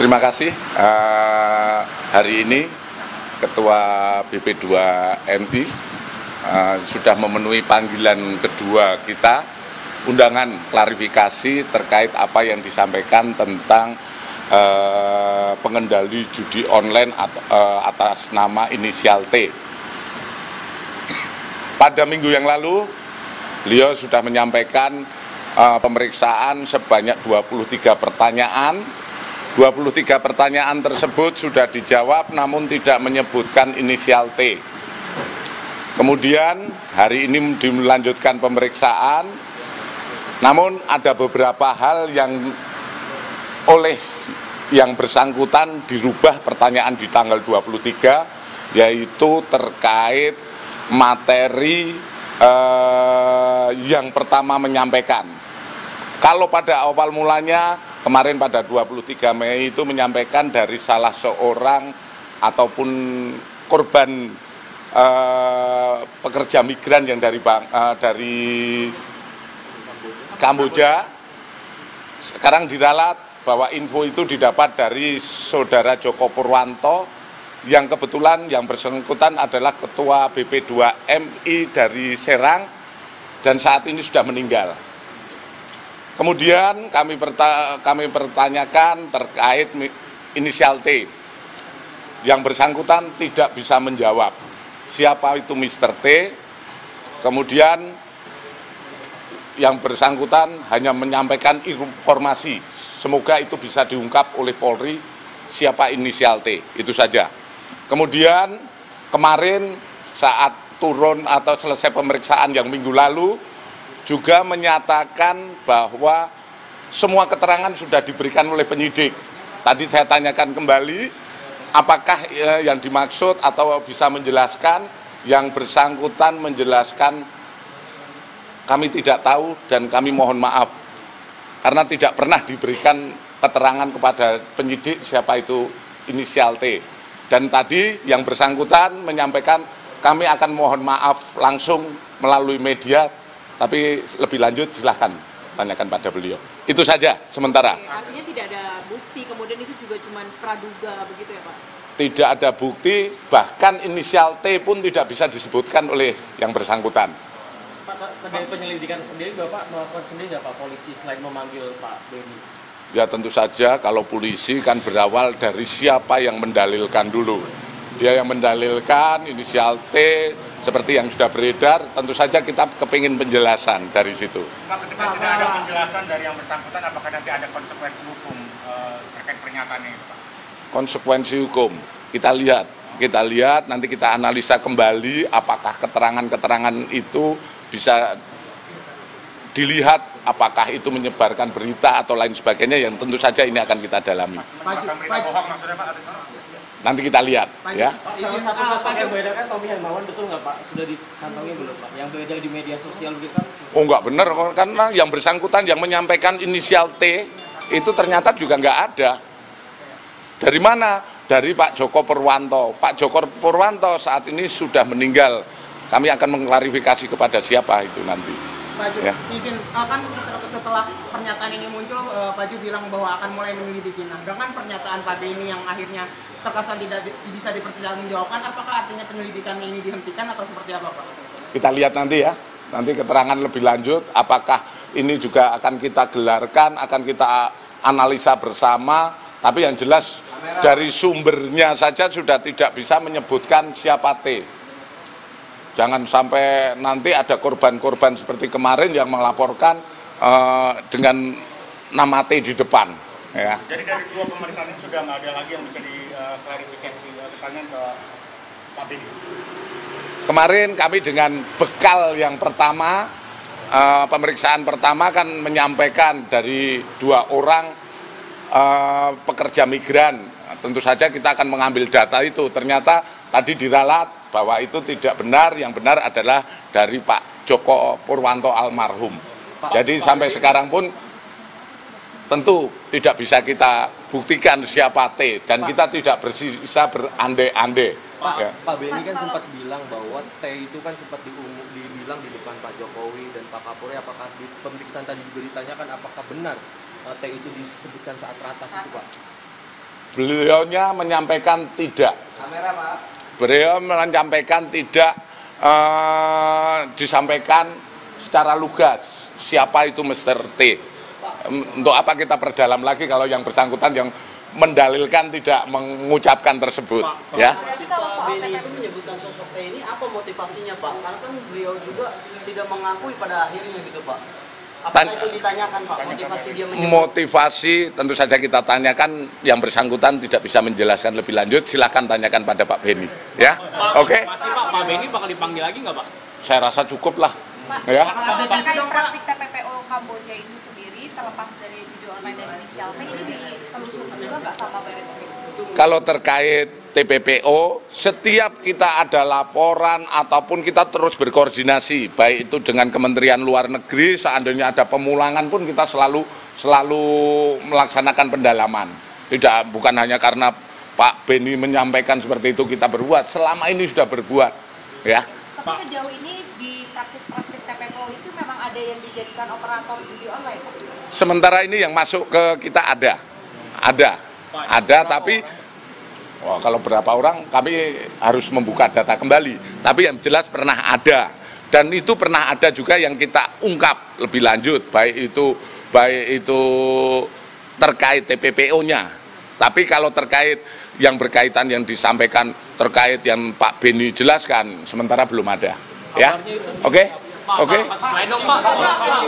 Terima kasih. Uh, hari ini Ketua BP2 MI uh, sudah memenuhi panggilan kedua kita undangan klarifikasi terkait apa yang disampaikan tentang uh, pengendali judi online at, uh, atas nama inisial T. Pada minggu yang lalu, beliau sudah menyampaikan uh, pemeriksaan sebanyak 23 pertanyaan 23 pertanyaan tersebut sudah dijawab namun tidak menyebutkan inisial T. Kemudian hari ini dilanjutkan pemeriksaan, namun ada beberapa hal yang oleh yang bersangkutan dirubah pertanyaan di tanggal 23 yaitu terkait materi eh, yang pertama menyampaikan. Kalau pada awal mulanya kemarin pada 23 Mei itu menyampaikan dari salah seorang ataupun korban eh, pekerja migran yang dari bang, eh, dari Kamboja sekarang diralat bahwa info itu didapat dari saudara Joko Purwanto yang kebetulan yang bersangkutan adalah ketua BP2 MI dari Serang dan saat ini sudah meninggal. Kemudian kami, perta kami pertanyakan terkait inisial T. Yang bersangkutan tidak bisa menjawab siapa itu Mr. T. Kemudian yang bersangkutan hanya menyampaikan informasi. Semoga itu bisa diungkap oleh Polri siapa inisial T. Itu saja. Kemudian kemarin saat turun atau selesai pemeriksaan yang minggu lalu, juga menyatakan bahwa semua keterangan sudah diberikan oleh penyidik. Tadi saya tanyakan kembali, apakah eh, yang dimaksud atau bisa menjelaskan yang bersangkutan menjelaskan kami tidak tahu dan kami mohon maaf karena tidak pernah diberikan keterangan kepada penyidik siapa itu inisial T. Dan tadi yang bersangkutan menyampaikan kami akan mohon maaf langsung melalui media tapi lebih lanjut silahkan tanyakan pada beliau. Itu saja sementara. Artinya tidak ada bukti, kemudian itu juga cuma praduga begitu ya Pak? Tidak ada bukti, bahkan inisial T pun tidak bisa disebutkan oleh yang bersangkutan. Pak, dari penyelidikan sendiri Bapak melakukan sendiri nggak Pak polisi selain memanggil Pak Beni? Ya tentu saja kalau polisi kan berawal dari siapa yang mendalilkan dulu. Dia yang mendalilkan inisial T, seperti yang sudah beredar, tentu saja kita kepingin penjelasan dari situ. Pak, ketika tidak ada penjelasan dari yang bersangkutan, apakah nanti ada konsekuensi hukum uh, terkait pernyataannya itu, Pak? Konsekuensi hukum, kita lihat, kita lihat nanti kita analisa kembali apakah keterangan-keterangan itu bisa dilihat apakah itu menyebarkan berita atau lain sebagainya yang tentu saja ini akan kita dalami. berita bohong maksudnya Pak? Nanti kita lihat ya. Pak, salah satu sosok yang beredar kan Tommy Hermawan betul nggak Pak? Sudah dikantongi belum Pak? Yang beredar di media sosial begitu kan? Oh nggak benar karena yang bersangkutan yang menyampaikan inisial T itu ternyata juga nggak ada. Dari mana? Dari Pak Joko Purwanto. Pak Joko Purwanto saat ini sudah meninggal. Kami akan mengklarifikasi kepada siapa itu nanti. Pak ya. izin kan setelah pernyataan ini muncul uh, Pak Ju bilang bahwa akan mulai menyelidiki. Nah, dengan pernyataan Pak ini yang akhirnya terkesan tidak bisa dipertanggungjawabkan, apakah artinya penyelidikan ini dihentikan atau seperti apa Pak? Kita lihat nanti ya, nanti keterangan lebih lanjut, apakah ini juga akan kita gelarkan, akan kita analisa bersama, tapi yang jelas dari sumbernya saja sudah tidak bisa menyebutkan siapa T. Jangan sampai nanti ada korban-korban seperti kemarin yang melaporkan uh, dengan nama T di depan. Ya. Jadi dari dua pemeriksaan ini sudah nggak ada lagi yang bisa diklarifikasi uh, pertanyaan ke Pak Beni. Kemarin kami dengan bekal yang pertama, uh, pemeriksaan pertama kan menyampaikan dari dua orang uh, pekerja migran. Tentu saja kita akan mengambil data itu. Ternyata tadi diralat bahwa itu tidak benar, yang benar adalah dari Pak Joko Purwanto almarhum. Jadi sampai sekarang pun tentu tidak bisa kita buktikan siapa T dan Pak, kita tidak bisa berande-ande. Pak, ya. Pak Beni kan sempat bilang bahwa T itu kan sempat diumum, dibilang di depan Pak Jokowi dan Pak Kapolri apakah di pemeriksaan tadi juga ditanyakan apakah benar uh, T itu disebutkan saat ratas itu Pak? beliaunya menyampaikan tidak. Kamera Pak. Beliau menyampaikan tidak eh, disampaikan secara lugas siapa itu Mr. T. Untuk apa kita perdalam lagi kalau yang bersangkutan yang mendalilkan tidak mengucapkan tersebut, ya? Si Pak Beni itu menyebutkan sosok T ini apa motivasinya Pak? Karena kan beliau juga tidak mengakui pada akhirnya gitu Pak. Apakah itu ditanyakan Pak motivasi dia menyebut? Motivasi tentu saja kita tanyakan yang bersangkutan tidak bisa menjelaskan lebih lanjut. Silahkan tanyakan pada Pak Beni, ya? Oke? Masih Pak, Pak Beni bakal dipanggil lagi nggak Pak? Saya rasa cukup lah, Pak, ya? kalau terkait praktik TPPO Kamboja itu sendiri terlepas dari video online dan inisial ini ditelusuri juga nggak sama Baris? Kalau terkait TPPO, setiap kita ada laporan ataupun kita terus berkoordinasi, baik itu dengan Kementerian Luar Negeri, seandainya ada pemulangan pun kita selalu selalu melaksanakan pendalaman. Tidak bukan hanya karena Pak Beni menyampaikan seperti itu kita berbuat, selama ini sudah berbuat, ya. Tapi sejauh ini di praktik-praktik TPPO itu memang ada yang dijadikan operator judi online? Sementara ini yang masuk ke kita ada, ada, ada, tapi Wah, kalau berapa orang kami harus membuka data kembali. Tapi yang jelas pernah ada dan itu pernah ada juga yang kita ungkap lebih lanjut baik itu baik itu terkait TPPO-nya. Tapi kalau terkait yang berkaitan yang disampaikan terkait yang Pak Beni jelaskan sementara belum ada. Ya. Oke? Oke?